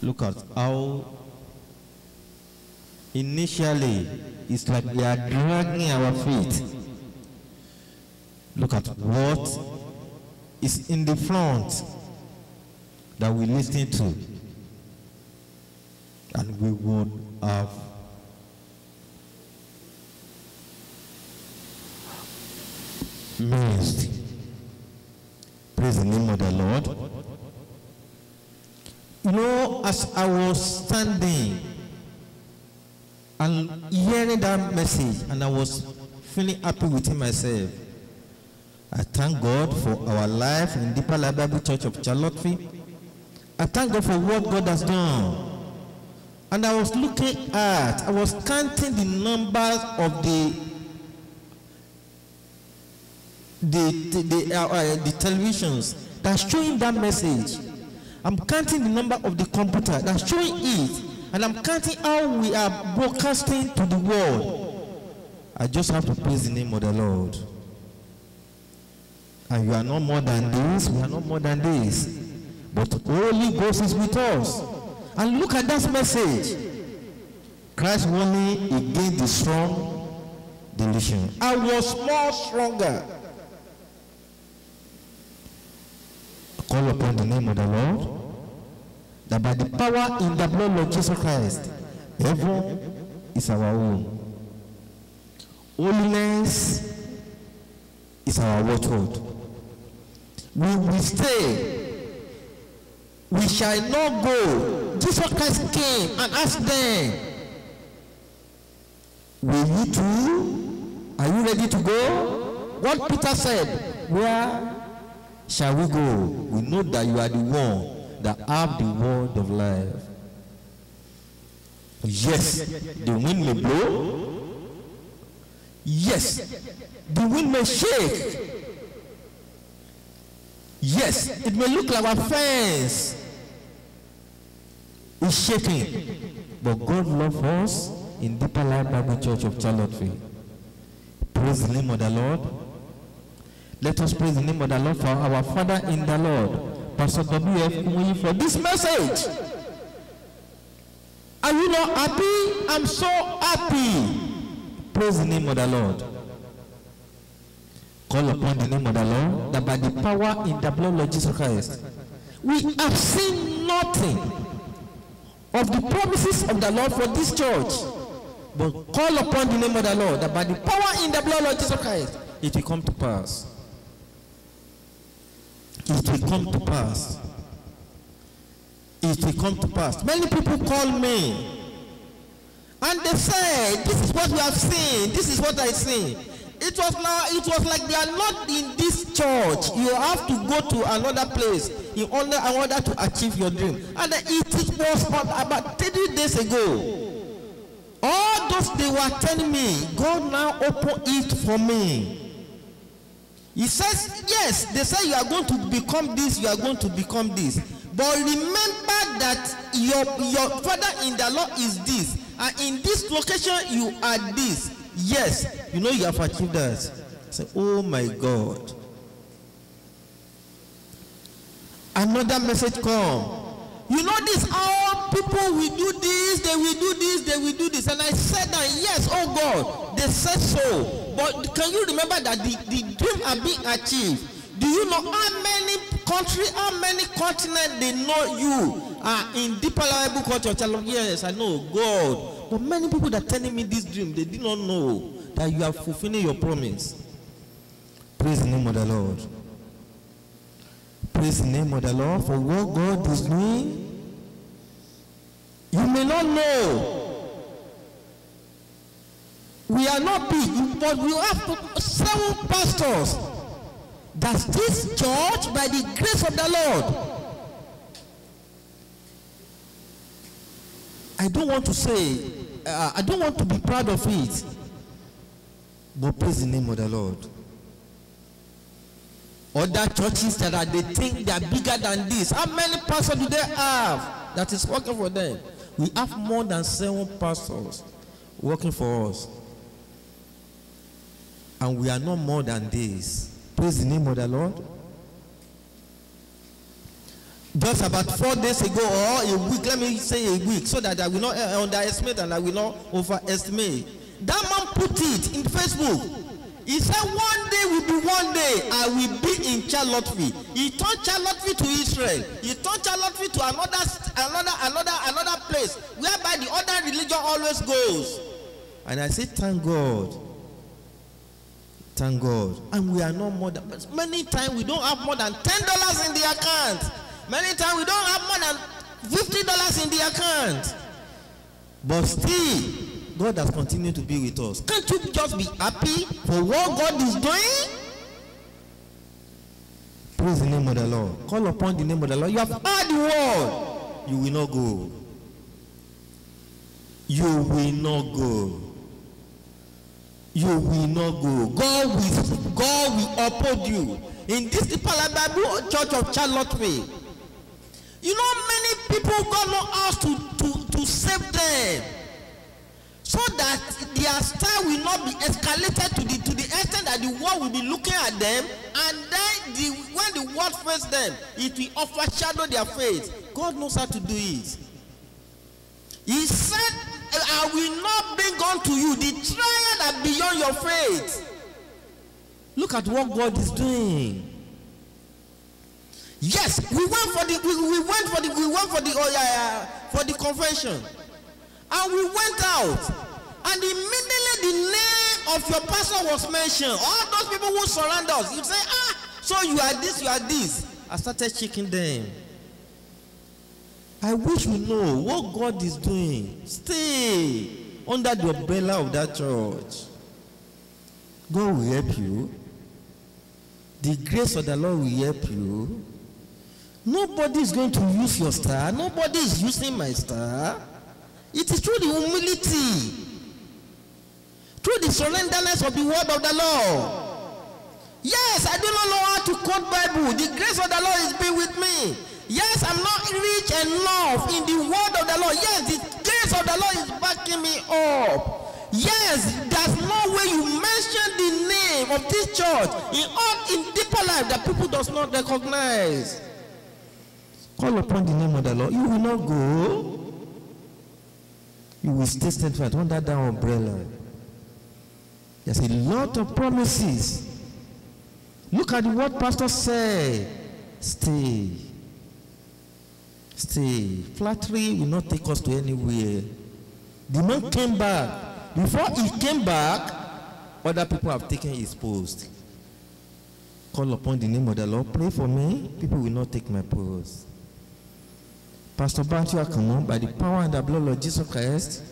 Look at how initially it's like we are dragging our feet. Look at what is in the front that we listen to. And we would have missed. Praise the name of the Lord. As I was standing and hearing that message, and I was feeling happy within myself, I thank God for our life in Deeper Life Bible Church of Charlottesville. I thank God for what God has done. And I was looking at, I was counting the numbers of the the the, the, uh, uh, the televisions that's showing that message. I'm counting the number of the computer that's showing it, and I'm counting how we are broadcasting to the world. I just have to praise the name of the Lord. And you are not more than this, we are not more than this. But Holy Ghost is with us. And look at that message. Christ warning against the strong delusion. I was more stronger. Call upon the name of the Lord. That by the power in the blood of Jesus Christ, heaven is our own. Holiness is our watchword. We will stay. We shall not go. Jesus Christ came and asked them, Will you too? Are you ready to go? What Peter said, Where shall we go? We know that you are the one that have the word of life. Yes, the wind may blow. Yes, the wind may shake. Yes, it may look like our fence is shaking. But God loves us in Deeper Life Bible Church of Charlottesville. Praise the name of the Lord. Let us praise the name of the Lord for our Father in the Lord, Pastor W.F. Kumuyi, for this message. Are you not happy? I'm so happy. Praise the name of the Lord. Call upon the name of the Lord that by the power in the blood of Jesus Christ, we have seen nothing of the promises of the Lord for this church. But call upon the name of the Lord that by the power in the blood of Jesus Christ, it will come to pass. It will come to pass. It will come to pass. Many people call me and they say, This is what we have seen, this is what I see. It was now it was like they are not in this church. You have to go to another place in order, in order to achieve your dream. And it was about, about three days ago. All those they were telling me, God now open it for me. He says, yes, they say you are going to become this, you are going to become this. But remember that your, your father in the law is this. And in this location, you are this. Yes, you know you have achieved that. Say, oh my God. Another message come. You know this, how people will do this, they will do this, they will do this. And I said that, yes, oh God, they said so. But can you remember that the, the dream are being achieved? Do you know how many country, how many continents they know you are in deeper Bible culture? Yes, I know God. But many people that telling me this dream, they did not know that you are fulfilling your promise. Praise the name of the Lord. Praise the name of the Lord for what God is doing. You may not know. We are not big, but we have seven pastors. That this church, by the grace of the Lord, I don't want to say, uh, I don't want to be proud of it, but praise the name of the Lord. Other churches that are, they think they are bigger than this. How many pastors do they have that is working for them? We have more than seven pastors working for us. And we are not more than this. Praise the name of the Lord. just about four days ago or a week let me say a week so that i will not uh, underestimate and i will not overestimate. That man put it in facebook. He said one day will be one day i will be in charlottesville he turned charlottesville to israel. He turned charlottesville to another another another another place whereby the other religion always goes. And i say thank god thank god. And we are not more than but many times we don't have more than ten dollars in the account. Many times we don't have more than fifty dollars in the account. But still god has continued to be with us. Can't you just be happy for what god is doing? Praise the name of the lord. Call upon the name of the lord. You have heard the word. You will not go. You will not go you will not go. God will god will uphold you. In this bible church of charlottesville you know many people god no ask to to to save them. So that their star will not be escalated to the to the extent that the world will be looking at them and then the when the world face them it will overshadow their faith god knows how to do it. He said i will not bring unto you the trial that beyond your faith. Look at what god is doing. Yes we went for the we, we went for the we went for the oh yeah, yeah for the convention and we went out. And immediately the name of your pastor was mentioned. All those people who surround us you say ah so you are this you are this. I started checking them. I wish we know what god is doing. Stay under the umbrella of that church god will help you. The grace of the lord will help you. Nobody is going to use your star. Nobody is using my star. It is through the humility through the surrenderness of the word of the lord. Yes i do not know how to quote bible. The grace of the lord is being with me. Yes i'm not rich enough in the word of the lord. Yes the grace of the lord is backing me up. Yes there's no way you mention the name of this church in all in deeper life that people does not recognize. Call upon the name of the lord. You will not go. You will stay steadfast under that umbrella. There's a lot of promises. Look at what pastor said. Stay. Stay. Flattery will not take us to anywhere the man came back. Before he came back other people have taken his post. Call upon the name of the lord. Pray for me. People will not take my post. Pastor bantu Akanmu by the power and the blood of jesus christ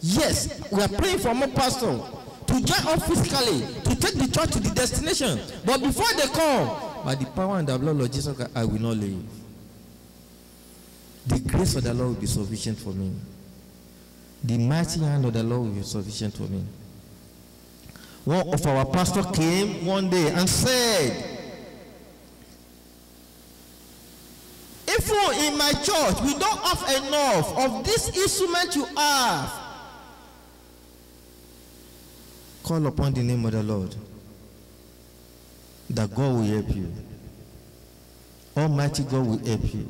yes we are praying for more pastors to join us physically to take the church to the destination. But before they come by the power and the blood of jesus christ i will not leave. The grace of the lord will be sufficient for me the mighty hand of the lord will be sufficient for me. One of our pastor came one day and said even in my church we don't have enough of this instrument you have. Call upon the name of the lord that god will help you. Almighty god will help you.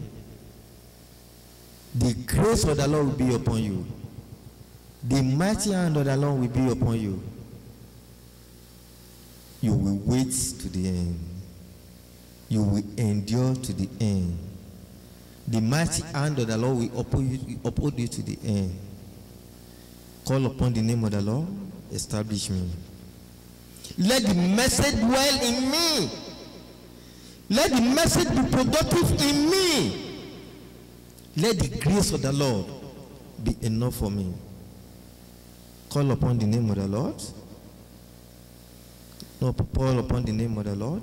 The grace of the lord will be upon you the mighty hand of the lord will be upon you. You will wait to the end. You will endure to the end. The mighty hand of the lord will uphold you, uphold you to the end. Call upon the name of the lord. Establish me. Let the message dwell in me. Let the message be productive in me. Let the grace of the lord be enough for me call upon the name of the lord. No call upon the name of the lord.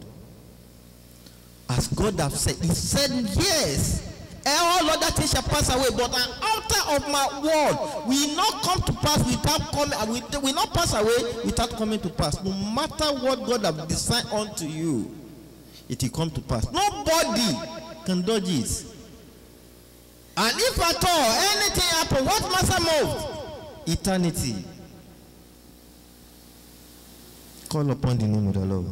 As god have said he said yes eh, all other things shall pass away but an altar of my word will not come to pass without coming will, not pass away without coming to pass. No matter what god have designed unto you it will come to pass. Nobody can dodge it. And if at all anything happen what matter most? Eternity call upon the name of the lord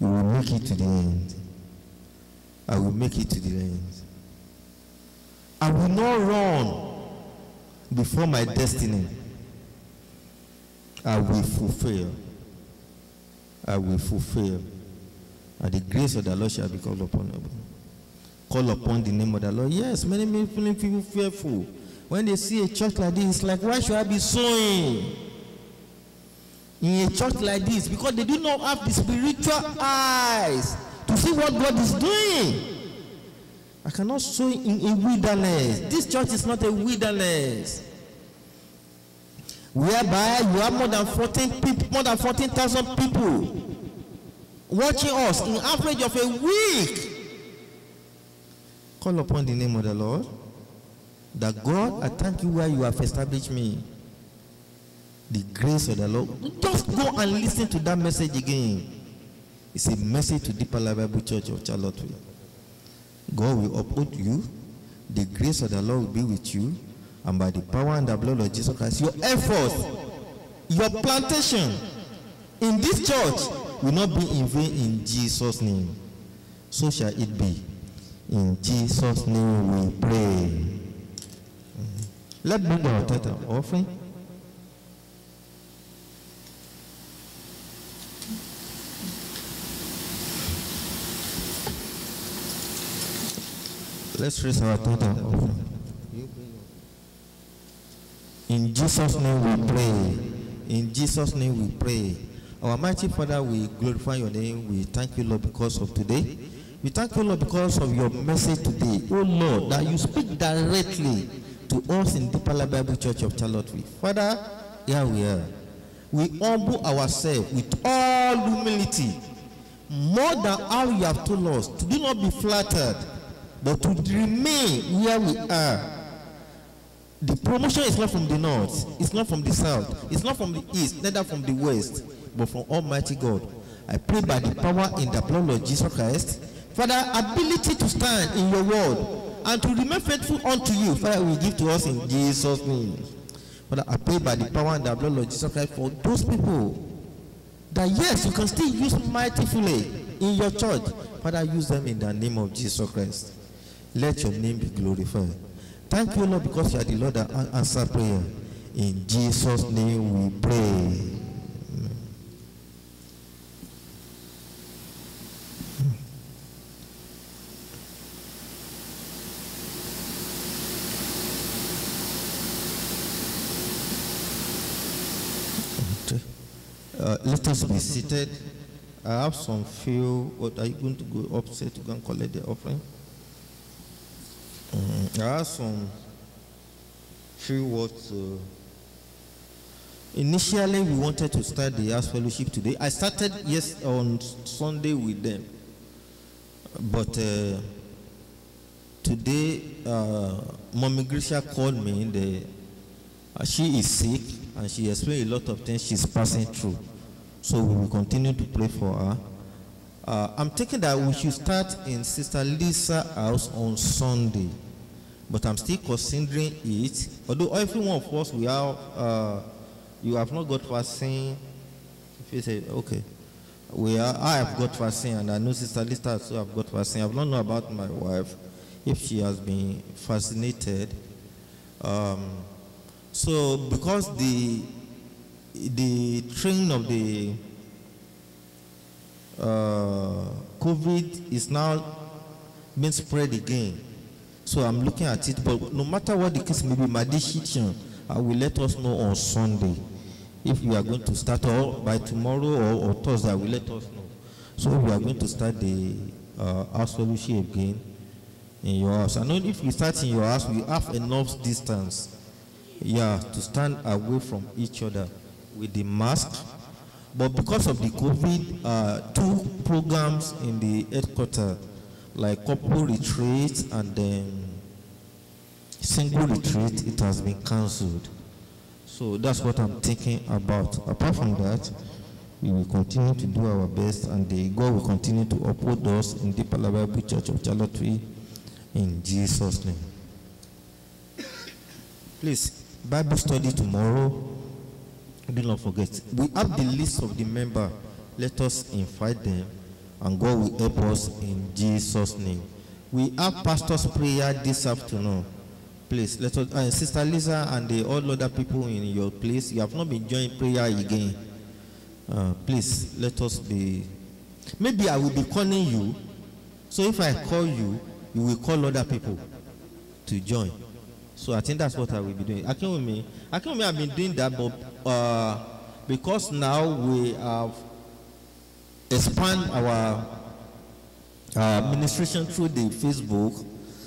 you will make it to the end i will make it to the end I will not run before my destiny. I will fulfill. I will fulfill. And the grace of the Lord shall be called upon. Call upon the name of the Lord. Yes, many people fearful. When they see a church like this, it's like, why should I be sowing in a church like this? Because they do not have the spiritual eyes to see what God is doing. I cannot sow in a wilderness. This church is not a wilderness. Whereby you have more than 14 people, more than 14,000 people watching us in average of a week. Call upon the name of the Lord. That God, I thank you where you have established me. The grace of the Lord. Just go and listen to that message again. It's a message to Deeper Life Bible Church of Charlottesville. God will uphold you. The grace of the Lord will be with you. And by the power and the blood of Jesus Christ, your efforts, your plantation in this church will not be in vain in Jesus' name. So shall it be. In Jesus' name we pray. Mm-hmm. Let's bring our total offering. Let's raise our total offering. In Jesus' name we pray. In Jesus' name we pray. Our mighty Father, we glorify your name. We thank you, Lord, because of today. We thank you, Lord, because of your message today. Oh Lord, that you speak directly to us in Deeper Bible Church of Charlottesville. Father, here we are. We humble ourselves with all humility, more than how you have told us, to do not be flattered, but to remain where we are. The promotion is not from the north, it's not from the south, it's not from the east, neither from the west, but from Almighty God. I pray by the power in the blood of Jesus Christ, Father, ability to stand in your word and to remain faithful unto you, Father, will give to us in Jesus' name. Father, I pray by the power and the blood of Jesus Christ for those people that yes, you can still use mightifully in your church. Father, use them in the name of Jesus Christ. Let your name be glorified. Thank you, Lord, because you are the Lord that answer prayer. In Jesus' name we pray. Uh, let us be seated. I have some few. What are you going to go upstairs to go and collect the offering? I have some few words. Uh, initially, we wanted to start the House Fellowship today. I started yes on Sunday with them, but uh, today, uh, Mommy Grisha called me. The, uh, she is sick and she explained a lot of things she's passing through. So we will continue to pray for her. Uh, I'm thinking that we should start in Sister Lisa's house on Sunday, but I'm still considering it. Although every one of us we have, uh, you have not got vaccine. If you say okay, we are, I have got vaccine, and I know Sister Lisa also have got vaccine. I've not know about my wife if she has been vaccinated. Um, so because the the train of the uh, COVID is now being spread again. So I'm looking at it, but no matter what the case may be, my decision, I will let us know on Sunday if we are going to start or by tomorrow or, or Thursday, I will let us know. So we are going to start the uh, house fellowship again in your house. I know if we start in your house, we have enough distance, yeah, to stand away from each other with the mask. But because of the COVID, uh, two programs in the headquarters, like couple retreat and then single retreat, it has been cancelled. So that's what I'm thinking about. Apart from that, we will continue to do our best and the God will continue to uphold us in the Bible Church of Charlottesville in Jesus' name. Please, Bible study tomorrow. Do not forget. We have the list of the member. Let us invite them and God will help us in Jesus' name. We have pastor's prayer this afternoon. Please, let us, uh, Sister Lisa and the all other people in your place, you have not been joining prayer again. Uh, please, let us be. Maybe I will be calling you. So if I call you, you will call other people to join. So I think that's what I will be doing. i can't Akinwumi, have been doing that, but uh, because now we have expand our uh, administration through the Facebook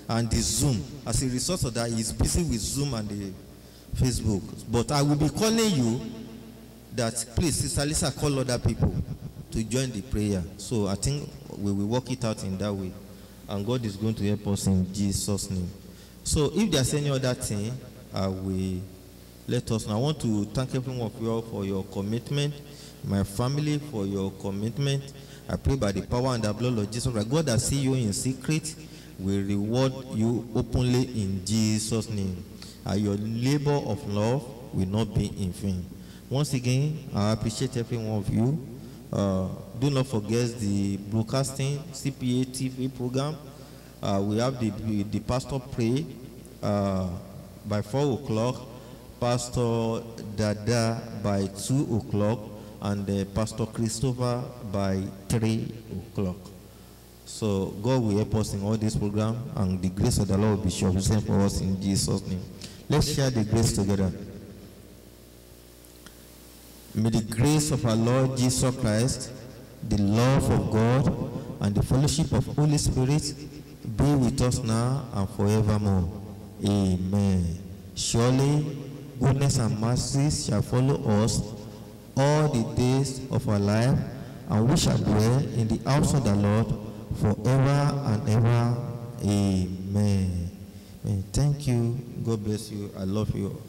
and the Zoom. As a result of that, he's busy with Zoom and the Facebook. But I will be calling you that please, Sister Lisa, call other people to join the prayer. So I think we will work it out in that way. And God is going to help us in Jesus' name. So if there's any other thing, I will let us know. I want to thank everyone of you all for your commitment, my family for your commitment. I pray by the power and the blood of Jesus Christ. God that see you in secret will reward you openly in Jesus' name. And your labor of love will not be in vain. Once again, I appreciate every one of you. Uh, do not forget the broadcasting CPA TV program. Uh, we have the, the pastor pray uh, by 4 o'clock, Pastor Dada by 2 o'clock, and uh, Pastor Christopher by 3 o'clock. So God will help us in all this program, and the grace of the Lord will be sure to send for us in Jesus' name. Let's share the grace together. May the grace of our Lord Jesus Christ, the love of God, and the fellowship of Holy Spirit be with us now and forevermore. Amen. Surely goodness and mercy shall follow us all the days of our life, and we shall dwell in the house of the Lord forever and ever. Amen. Amen. Thank you. God bless you. I love you.